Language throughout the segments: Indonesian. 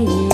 里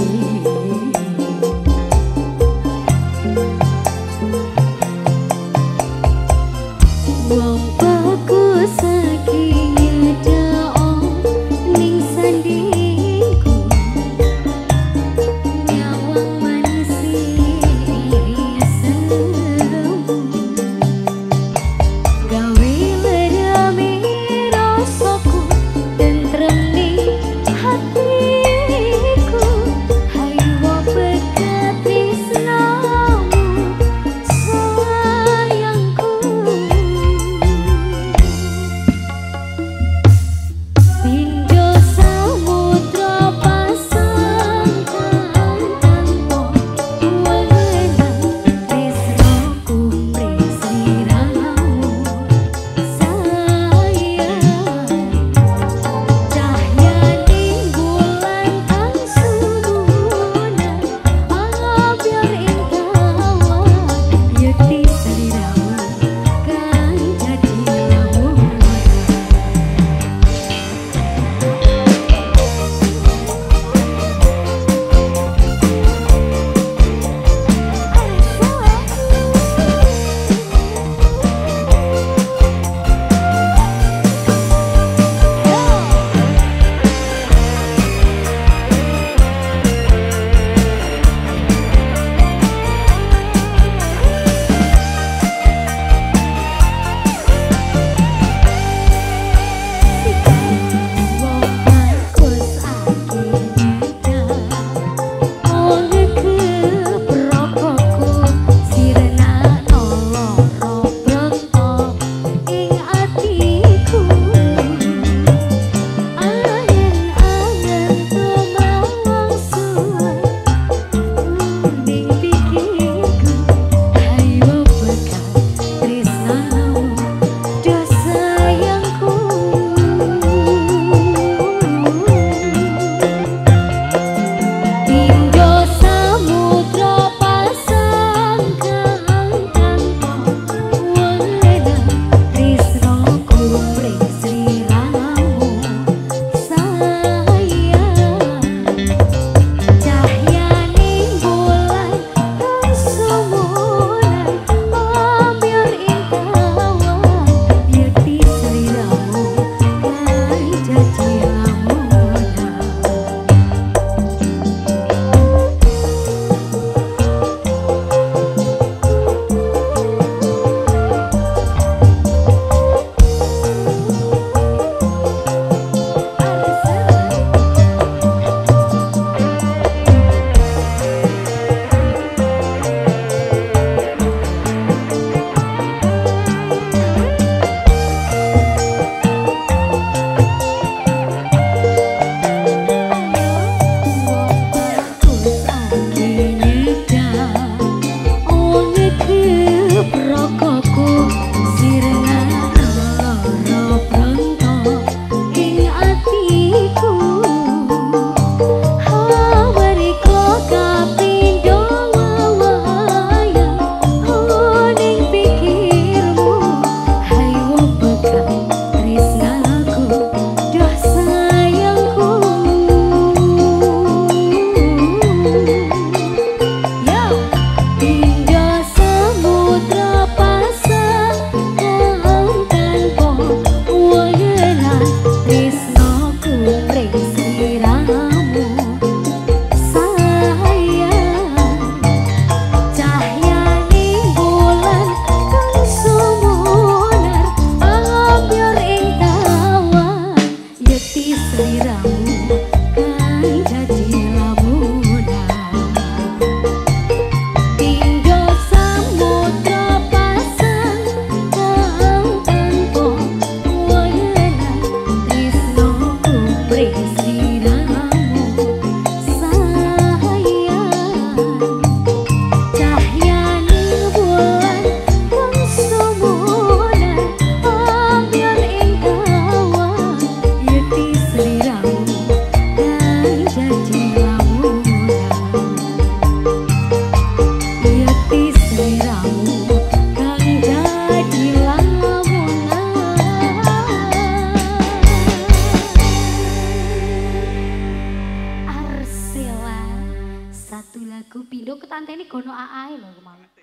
santeni gono aae lho kemarin.